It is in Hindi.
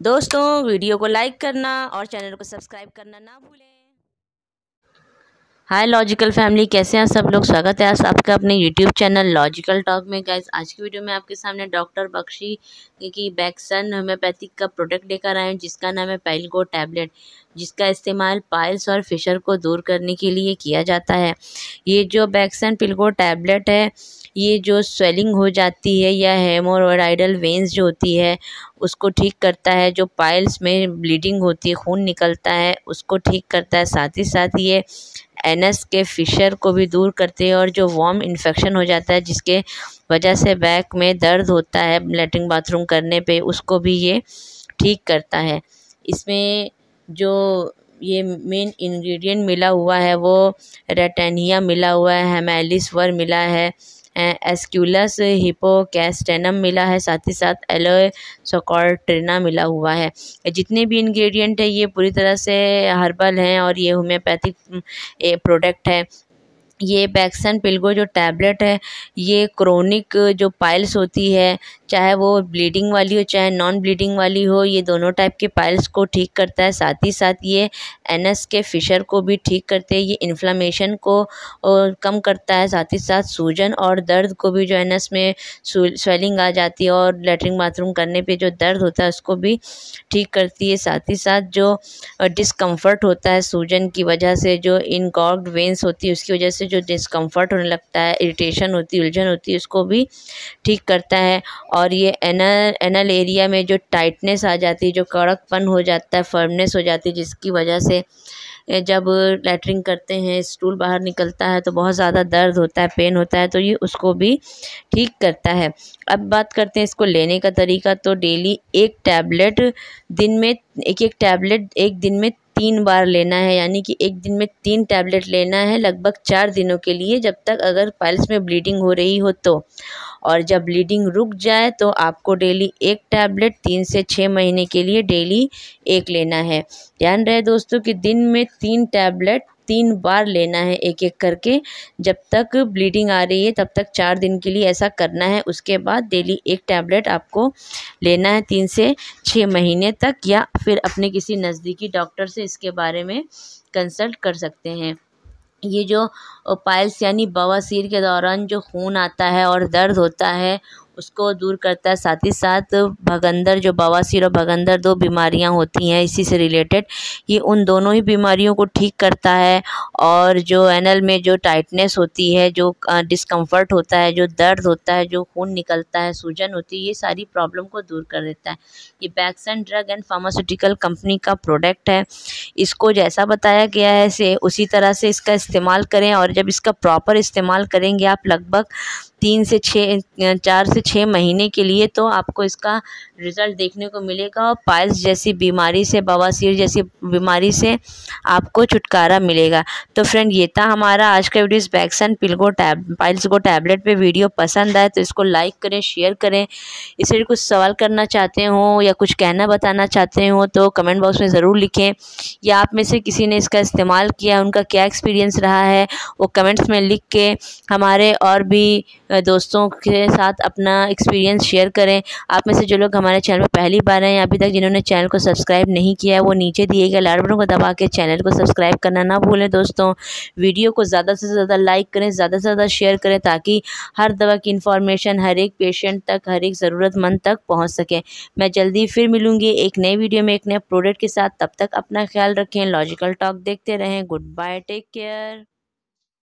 दोस्तों वीडियो को लाइक करना और चैनल को सब्सक्राइब करना ना भूलें। हाय लॉजिकल फैमिली कैसे हैं सब लोग? स्वागत है आपका अपने यूट्यूब चैनल लॉजिकल टॉक में। गाइस आज की वीडियो में आपके सामने डॉक्टर बख्शी की बैक्सन होम्योपैथिक का प्रोडक्ट लेकर आए हैं, जिसका नाम है पैलगो टैबलेट जिसका इस्तेमाल पाइल्स और फिशर को दूर करने के लिए किया जाता है। ये जो बैक्सन पिलगो टैबलेट है, ये जो स्वेलिंग हो जाती है या हेमोराइडल वेंस जो होती है, उसको ठीक करता है। जो पाइल्स में ब्लीडिंग होती है, खून निकलता है, उसको ठीक करता है। साथ ही साथ ये एनएस के फिशर को भी दूर करते हैं और जो वॉम इन्फेक्शन हो जाता है, जिसके वजह से बैक में दर्द होता है, लेटरिन बाथरूम करने पे, उसको भी ये ठीक करता है। इसमें जो ये मेन इंग्रेडिएंट मिला हुआ है, वो रेटेनिया मिला हुआ है हेमेलिस वर मिला है एस्क्यूलस, हिपोकैस्टेनम मिला है, साथ ही साथ एलोए सोकॉर्ट्रिना मिला हुआ है। जितने भी इंग्रेडिएंट है, ये पूरी तरह से हर्बल हैं और ये होम्योपैथिक प्रोडक्ट है। ये बैक्सन पिल्गो जो टैबलेट है, ये क्रोनिक जो पाइल्स होती है चाहे वो ब्लीडिंग वाली हो, चाहे नॉन ब्लीडिंग वाली हो, ये दोनों टाइप के पाइल्स को ठीक करता है। साथ ही साथ ये एनएस के फिशर को भी ठीक करते हैं, ये इन्फ्लामेशन को कम करता है। साथ ही साथ सूजन और दर्द को भी जो एनएस में स्वेलिंग आ जाती है और लेटरिन बाथरूम करने पे जो दर्द होता है, उसको भी ठीक करती है। साथ ही साथ जो डिस्कम्फर्ट होता है सूजन की वजह से, जो इनकॉर्ड वेंस होती है, उसकी वजह से जो डिस्कम्फर्ट होने लगता है इरिटेशन होती है, उलझन होती है, उसको भी ठीक करता है। और ये एनल एनल एरिया में जो टाइटनेस आ जाती है जो कड़कपन हो जाता है फर्मनेस हो जाती है, जिसकी वजह से जब लेटरिंग करते हैं स्टूल बाहर निकलता है तो बहुत ज़्यादा दर्द होता है पेन होता है तो ये उसको भी ठीक करता है। अब बात करते हैं इसको लेने का तरीका तो डेली एक टैबलेट दिन में, एक एक टैबलेट एक दिन में तीन बार लेना है, यानी कि एक दिन में तीन टैबलेट लेना है, लगभग चार दिनों के लिए, जब तक अगर पाइल्स में ब्लीडिंग हो रही हो तो। और जब ब्लीडिंग रुक जाए तो आपको डेली एक टैबलेट तीन से छः महीने के लिए डेली एक लेना है। ध्यान रहे दोस्तों कि दिन में तीन टैबलेट तीन बार लेना है एक एक करके। जब तक ब्लीडिंग आ रही है, तब तक चार दिन के लिए ऐसा करना है। उसके बाद डेली एक टैबलेट आपको लेना है तीन से छः महीने तक या फिर अपने किसी नज़दीकी डॉक्टर से इसके बारे में कंसल्ट कर सकते हैं। ये जो पायल्स यानी बवासीर के दौरान जो खून आता है और दर्द होता है उसको दूर करता है। साथ ही साथ भगंदर जो बवासीर और भगंदर दो बीमारियाँ होती हैं, इसी से रिलेटेड ये उन दोनों ही बीमारियों को ठीक करता है और जो एनल में जो टाइटनेस होती है, जो डिस्कम्फर्ट होता है, जो दर्द होता है, जो खून निकलता है, सूजन होती है, ये सारी प्रॉब्लम को दूर कर देता है। ये Baxon drug and pharmaceutical company का प्रोडक्ट है। इसको जैसा बताया गया है, से उसी तरह से इसका इस्तेमाल करें और जब इसका प्रॉपर इस्तेमाल करेंगे आप लगभग तीन से छः चार से छः महीने के लिए तो आपको इसका रिज़ल्ट देखने को मिलेगा और पाइल्स जैसी बीमारी से बवासीर जैसी बीमारी से आपको छुटकारा मिलेगा। तो फ्रेंड ये था हमारा आज का वीडियो इस बैक्सन पिलगो टैब पाइल्स को टैबलेट पे वीडियो पसंद आए तो इसको लाइक करें शेयर करें। इससे कुछ सवाल करना चाहते हो या कुछ कहना बताना चाहते हो तो कमेंट बॉक्स में ज़रूर लिखें। या आप में से किसी ने इसका इस्तेमाल किया, उनका क्या एक्सपीरियंस रहा है, वो कमेंट्स में लिख के हमारे और भी दोस्तों के साथ अपना एक्सपीरियंस शेयर करें। आप में से जो लोग हमारे चैनल पर पहली बार हैं अभी तक जिन्होंने चैनल को सब्सक्राइब नहीं किया है, वो नीचे दिए गए लाल बटन को दबा के चैनल को सब्सक्राइब करना ना भूलें दोस्तों। वीडियो को ज़्यादा से ज़्यादा लाइक करें, ज़्यादा से ज़्यादा शेयर करें ताकि हर दवा की इन्फॉर्मेशन हर एक पेशेंट तक, हर एक ज़रूरतमंद तक पहुँच सके। मैं जल्दी फिर मिलूँगी एक नई वीडियो में, एक नए प्रोडक्ट के साथ। तब तक अपना ख्याल रखें लॉजिकल टॉक देखते रहें। Good bye take care